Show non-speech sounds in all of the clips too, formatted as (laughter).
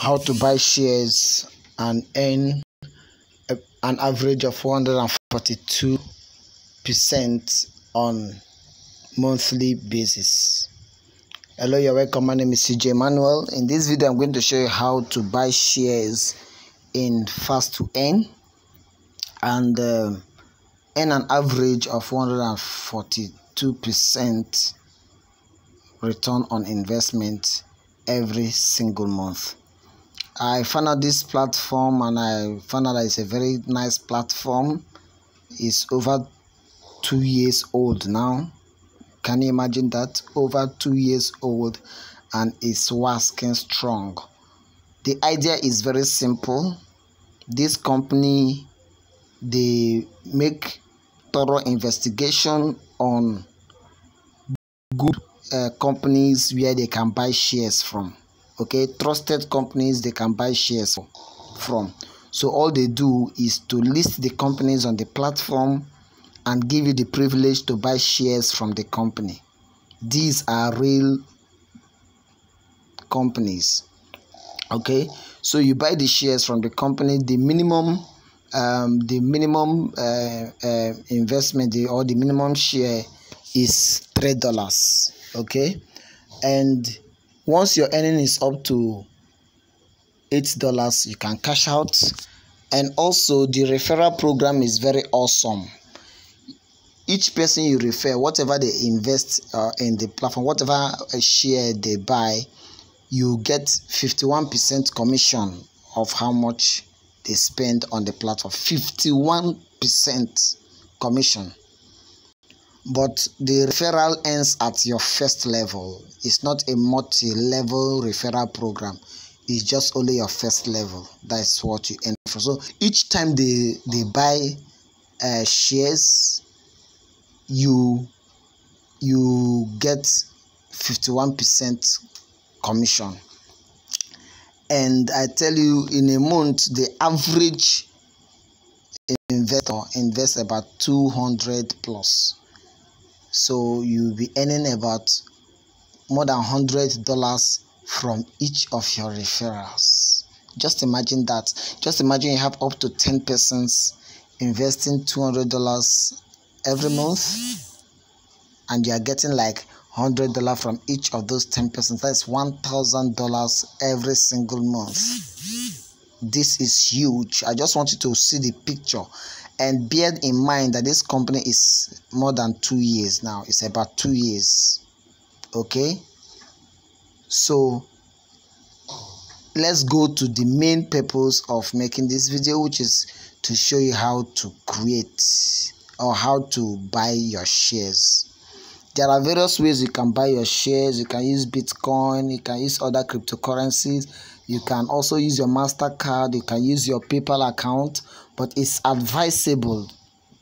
how to buy shares and earn an average of 142 percent on monthly basis. Hello you're welcome. My name is cj Emmanuel in this video i'm going to show you how to buy shares in Fast2Earn and uh, earn an average of 142 percent return on investment every single month I found out this platform and I found out that it's a very nice platform. It's over two years old now. Can you imagine that? Over two years old and it's working strong. The idea is very simple. This company they make thorough investigation on good uh, companies where they can buy shares from okay trusted companies they can buy shares from. So all they do is to list the companies on the platform and give you the privilege to buy shares from the company. These are real companies okay? So you buy the shares from the company the minimum um, the minimum uh, uh, investment or the minimum share is three dollars okay? And once your earning is up to eight dollars you can cash out. And also the referral program is very awesome. Each person you refer whatever they invest uh, in the platform whatever share they buy you get 51% commission of how much they spend on the platform. 51% commission but the referral ends at your first level. It's not a multi-level referral program. It's just only your first level. That's what you end for. So each time they they buy uh, shares, you you get 51% commission. And I tell you, in a month, the average investor invests about 200 plus so you'll be earning about more than hundred dollars from each of your referrals. Just imagine that. Just imagine you have up to 10 persons investing 200 dollars every month and you are getting like hundred dollar from each of those 10 persons. That's one thousand dollars every single month. This is huge. I just want you to see the picture and bear in mind that this company is more than two years now. It's about two years. Okay? So let's go to the main purpose of making this video which is to show you how to create or how to buy your shares. There are various ways you can buy your shares. You can use bitcoin you can use other cryptocurrencies you can also use your mastercard you can use your paypal account but it's advisable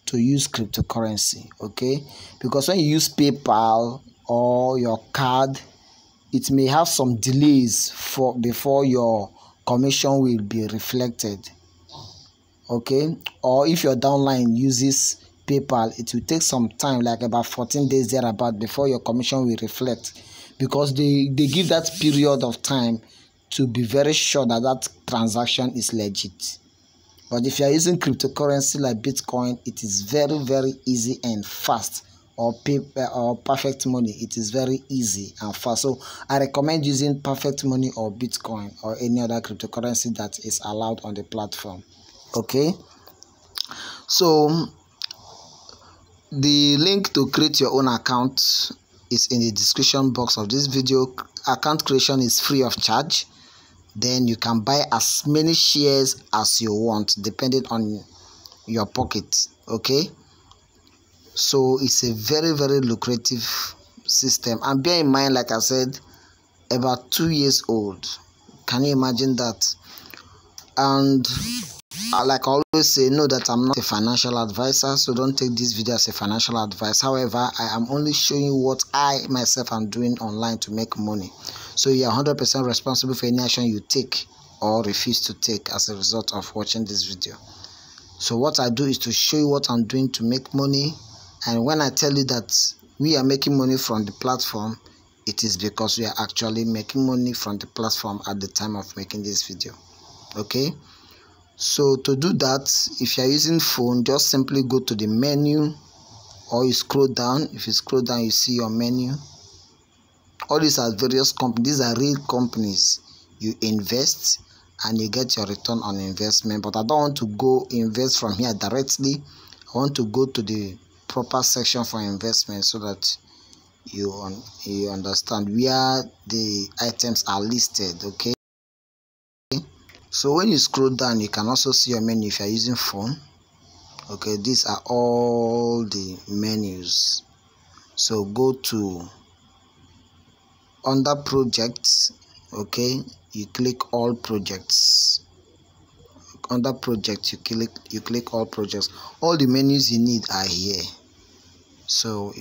to use cryptocurrency okay? Because when you use paypal or your card it may have some delays for before your commission will be reflected okay? Or if your downline uses paypal it will take some time like about 14 days thereabout before your commission will reflect because they they give that period of time to be very sure that that transaction is legit. But if you are using cryptocurrency like Bitcoin, it is very, very easy and fast. Or paper uh, or perfect money, it is very easy and fast. So I recommend using perfect money or Bitcoin or any other cryptocurrency that is allowed on the platform. Okay. So the link to create your own account is in the description box of this video. Account creation is free of charge then you can buy as many shares as you want depending on your pocket okay so it's a very very lucrative system and bear in mind like i said about two years old can you imagine that and uh, like I always say, know that I'm not a financial advisor, so don't take this video as a financial advice. However, I am only showing you what I myself am doing online to make money. So you are 100% responsible for any action you take or refuse to take as a result of watching this video. So what I do is to show you what I'm doing to make money. And when I tell you that we are making money from the platform, it is because we are actually making money from the platform at the time of making this video okay so to do that if you are using phone just simply go to the menu or you scroll down if you scroll down you see your menu all these are various companies these are real companies. You invest and you get your return on investment. But i don't want to go invest from here directly. I want to go to the proper section for investment so that you un you understand where the items are listed okay? So when you scroll down you can also see your menu if you're using phone. Okay these are all the menus. So go to under projects okay? You click all projects. Under project you click you click all projects. All the menus you need are here. So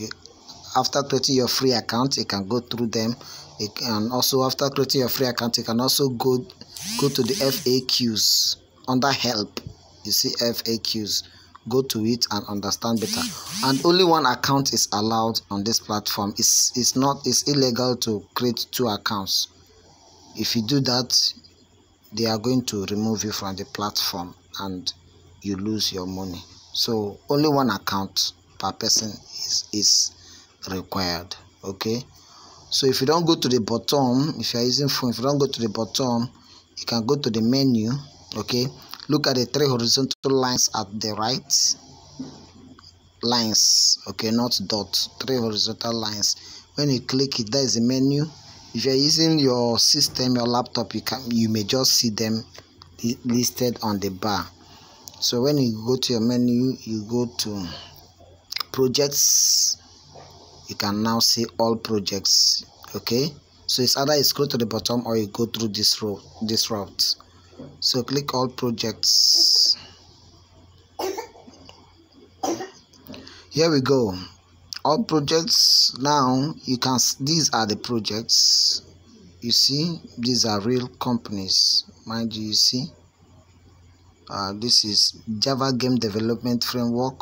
after creating your free account you can go through them. You can also after creating your free account you can also go go to the faqs under help you see faqs go to it and understand better. And only one account is allowed on this platform. It's it's not it's illegal to create two accounts. If you do that they are going to remove you from the platform and you lose your money. So only one account per person is is required okay? So if you don't go to the bottom if you're using phone if you don't go to the bottom you can go to the menu okay look at the three horizontal lines at the right. Lines okay not dots three horizontal lines. When you click it there is a menu. If you're using your system your laptop you can you may just see them listed on the bar. So when you go to your menu you go to projects. You can now see all projects okay? So it's either you scroll to the bottom or you go through this route this route so click all projects. Here we go. All projects now you can these are the projects. You see these are real companies. Mind you, you see. Uh, this is java game development framework.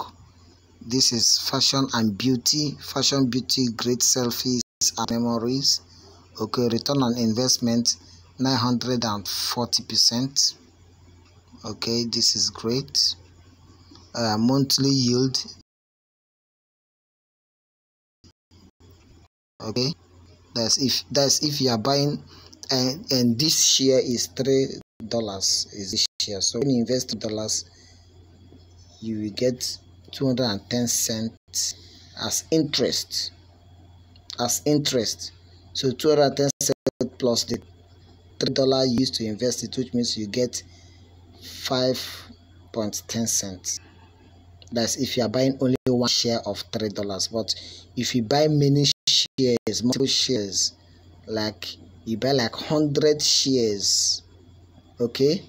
This is fashion and beauty. Fashion beauty great selfies and memories. Okay return on investment 940 percent. Okay this is great. Uh, monthly yield. Okay that's if that's if you are buying and and this share is three dollars is this share. So when you invest dollars you will get 210 cents as interest as interest. So 210 cents plus the three dollar used to invest it which means you get 5.10 cents. That's if you are buying only one share of three dollars. But if you buy many shares multiple shares like you buy like 100 shares okay?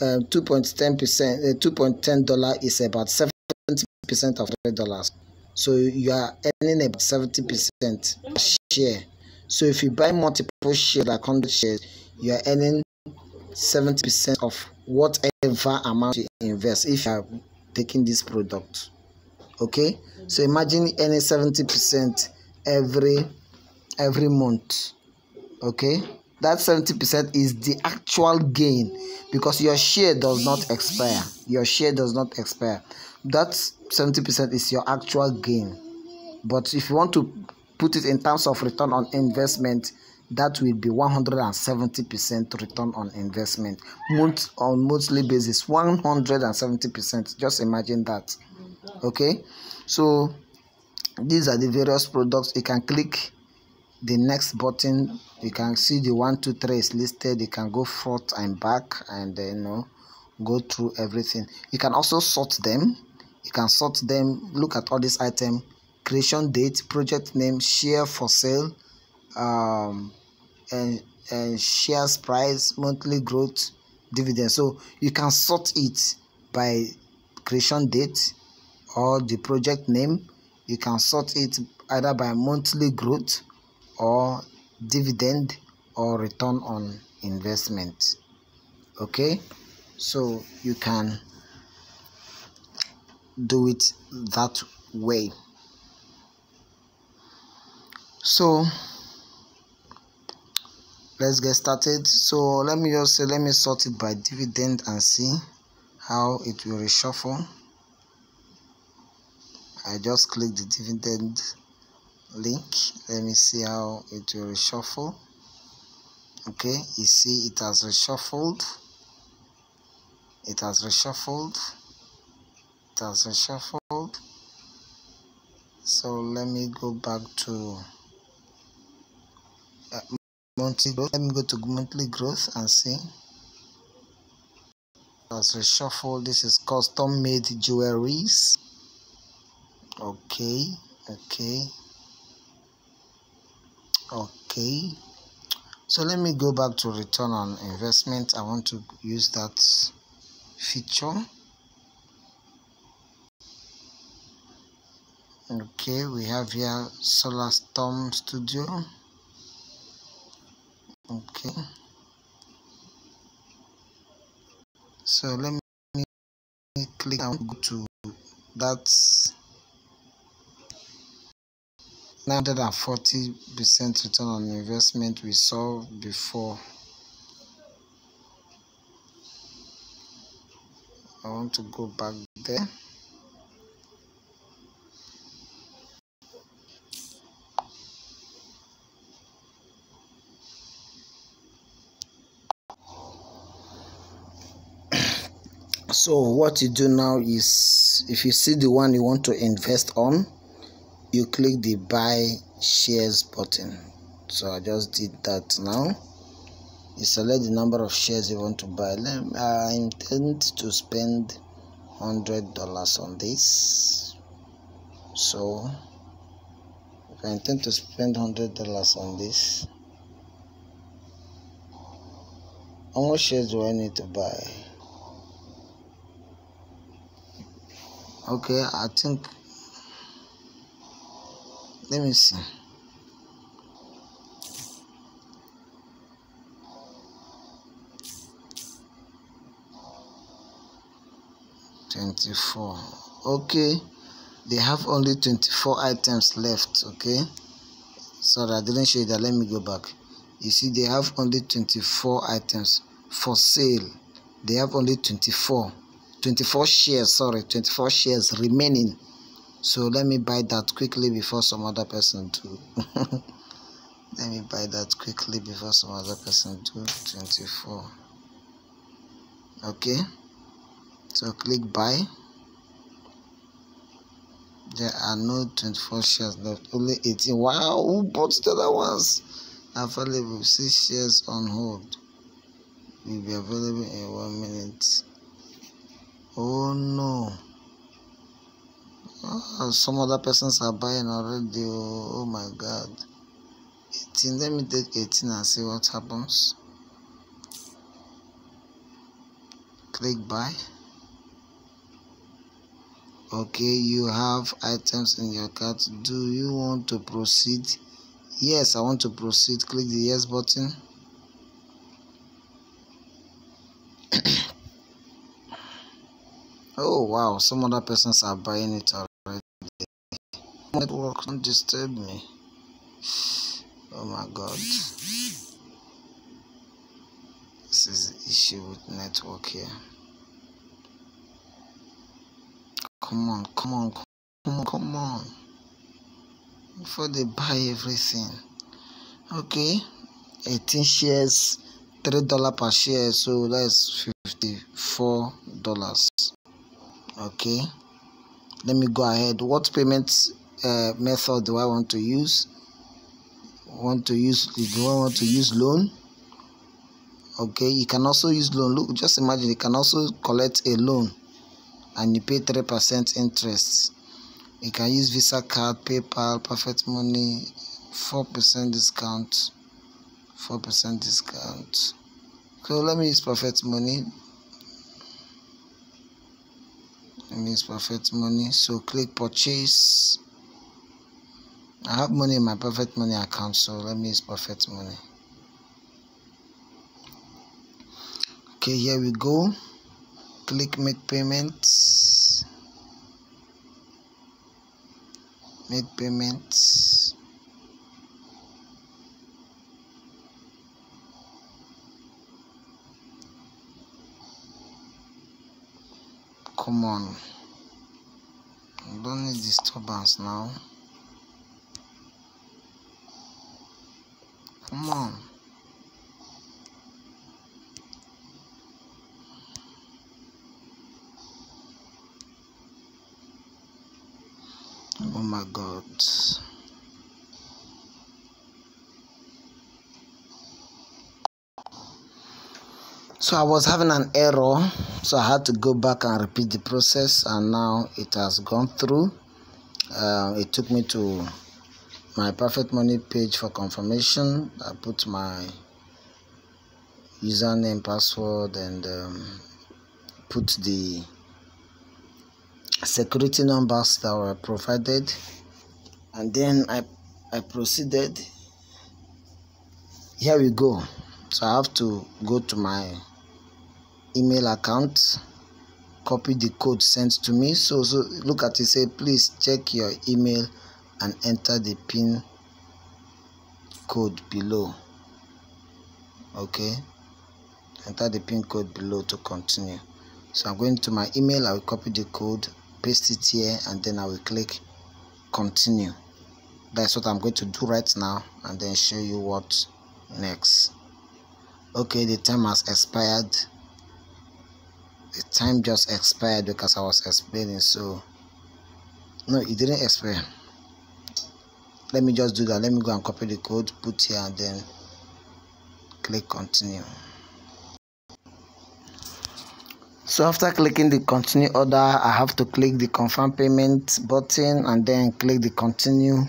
Um, 2.10 percent uh, 2.10 dollar is about 70 percent of three dollars. So you are earning about 70 percent share so if you buy multiple shares like 100 shares you are earning 70 percent of whatever amount you invest if you are taking this product. Okay? So imagine earning 70 percent every every month. Okay? That 70 percent is the actual gain because your share does not expire. Your share does not expire. That 70 percent is your actual gain. But if you want to put it in terms of return on investment that will be 170 percent return on investment. Month on monthly basis 170 percent. Just imagine that. Okay? So these are the various products. You can click the next button. You can see the one two three is listed. You can go forth and back and then you know go through everything. You can also sort them. You can sort them. Look at all these items creation date project name share for sale um and and shares price monthly growth dividend. So you can sort it by creation date or the project name. You can sort it either by monthly growth or dividend or return on investment. Okay? So you can do it that way so let's get started. So let me just say let me sort it by dividend and see how it will reshuffle. I just click the dividend link. Let me see how it will reshuffle. Okay you see it has reshuffled. It has reshuffled. It has reshuffled. So let me go back to uh, monthly growth let me go to monthly growth and see. As reshuffle this is custom made jewelries. Okay okay okay. So let me go back to return on investment. I want to use that feature. Okay we have here solar storm studio okay. So let me click and go to that 940 percent return on investment we saw before. I want to go back there so what you do now is if you see the one you want to invest on you click the buy shares button. So i just did that now. You select the number of shares you want to buy. I intend to spend hundred dollars on this. So if i intend to spend hundred dollars on this how much shares do i need to buy okay i think let me see Twenty-four. Okay, they have only twenty-four items left. Okay, sorry, I didn't show you that. Let me go back. You see, they have only twenty-four items for sale. They have only twenty-four. 24 shares sorry 24 shares remaining. So let me buy that quickly before some other person do. (laughs) Let me buy that quickly before some other person do 24 okay. So click buy. There are no 24 shares left only 18 wow who bought the other ones? Available six shares on hold. Will be available in one minute Oh no. Oh, some other persons are buying already. Oh, oh my god. 18. Let me take 18 and see what happens. Click buy. Okay, you have items in your cart. Do you want to proceed? Yes, I want to proceed. Click the yes button. (clears throat) Oh wow, some other persons are buying it already. Network don't disturb me. Oh my god. This is the issue with network here. Come on, come on, come on, come on. Before they buy everything. Okay. 18 shares, $3 per share, so that's $54 okay. Let me go ahead. What payment uh, method do I want to use? Want to use do I want to use loan? Okay you can also use loan. Look just imagine you can also collect a loan and you pay three percent interest. You can use visa card paypal perfect money four percent discount four percent discount. So let me use perfect money means perfect money. So click purchase. I have money in my perfect money account so let me use perfect money. Okay here we go. Click make payments. Make payments come on. Don't need disturbance now. Come on. Oh my god so i was having an error so i had to go back and repeat the process and now it has gone through. Uh, it took me to my perfect money page for confirmation. I put my username password and um, put the security numbers that were provided. And then i i proceeded. Here we go. So i have to go to my email account copy the code sent to me. So so look at it say please check your email and enter the pin code below. Okay? Enter the pin code below to continue. So i'm going to my email. I will copy the code paste it here and then i will click continue. That's what i'm going to do right now and then show you what next. Okay the time has expired the time just expired because I was explaining so no it didn't expire. Let me just do that. Let me go and copy the code put here and then click continue. So after clicking the continue order I have to click the confirm payment button and then click the continue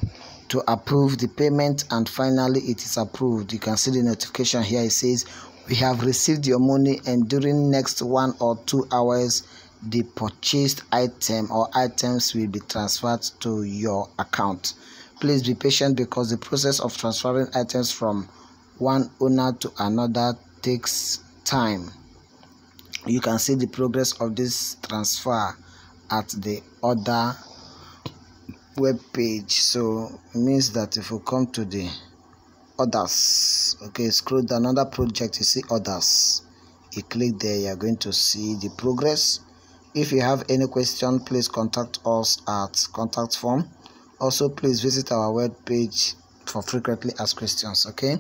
to approve the payment and finally it is approved. You can see the notification here. It says we have received your money and during next one or two hours the purchased item or items will be transferred to your account. Please be patient because the process of transferring items from one owner to another takes time. You can see the progress of this transfer at the other web page so it means that if you come to the others. Okay scroll down. Another project you see others. You click there you are going to see the progress. If you have any question please contact us at contact form. Also please visit our web page for frequently asked questions okay?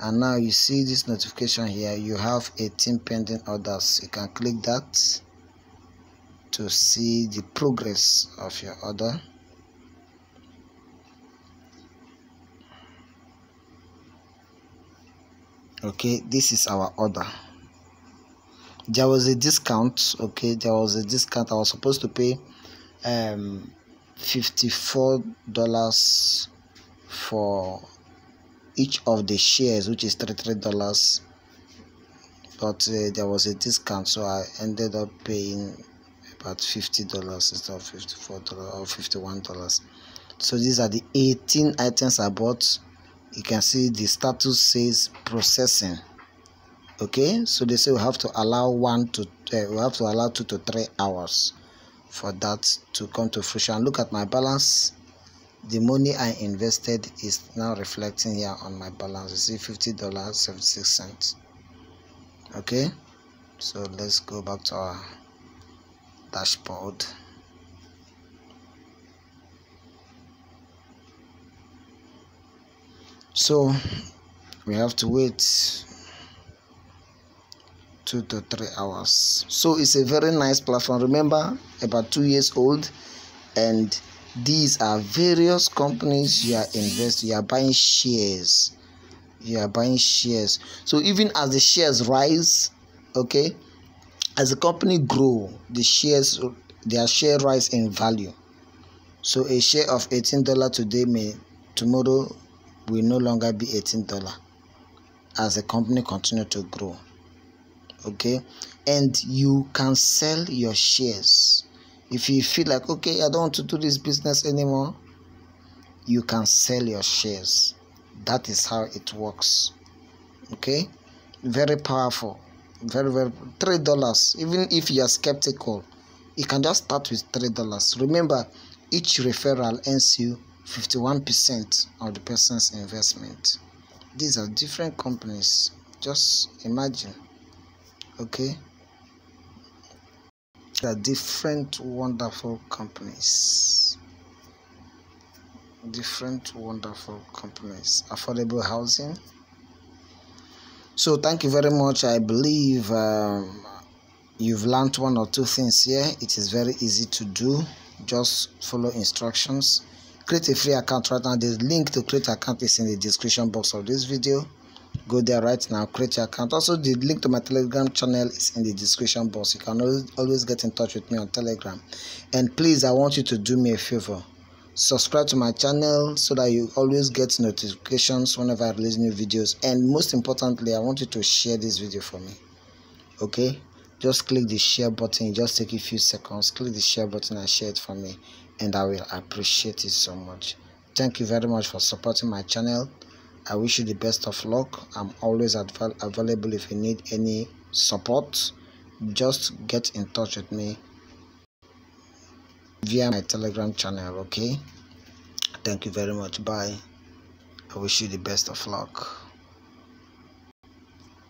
And now you see this notification here. You have 18 pending orders you can click that to see the progress of your order okay this is our order. There was a discount okay there was a discount. I was supposed to pay um 54 dollars for each of the shares which is 33 dollars. But uh, there was a discount so i ended up paying about 50 dollars instead of 54 dollars or 51 dollars. So these are the 18 items i bought you can see the status says processing okay? So they say we have to allow one to uh, we have to allow two to three hours for that to come to fruition. Look at my balance. The money i invested is now reflecting here on my balance. You see 50 dollars 76 cents okay? So let's go back to our dashboard so we have to wait two to three hours. So it's a very nice platform. Remember about two years old and these are various companies you are investing you are buying shares. You are buying shares. So even as the shares rise okay as the company grow the shares their share rise in value. So a share of 18 dollar today may tomorrow will no longer be $18 as the company continue to grow okay? And you can sell your shares. If you feel like okay i don't want to do this business anymore you can sell your shares. That is how it works okay? Very powerful very very three dollars. Even if you are skeptical you can just start with three dollars. Remember each referral earns you 51% of the person's investment. These are different companies. Just imagine. Okay. there are different wonderful companies different wonderful companies affordable housing so thank you very much i believe um, you've learned one or two things here it is very easy to do just follow instructions create a free account right now. The link to create account is in the description box of this video. Go there right now create your account. Also the link to my telegram channel is in the description box. You can always, always get in touch with me on telegram. And please i want you to do me a favor. Subscribe to my channel so that you always get notifications whenever i release new videos. And most importantly i want you to share this video for me. Okay just click the share button just take a few seconds click the share button and share it for me and i will appreciate it so much thank you very much for supporting my channel I wish you the best of luck. I'm always available if you need any support. Just get in touch with me via my Telegram channel, okay? Thank you very much. Bye. I wish you the best of luck.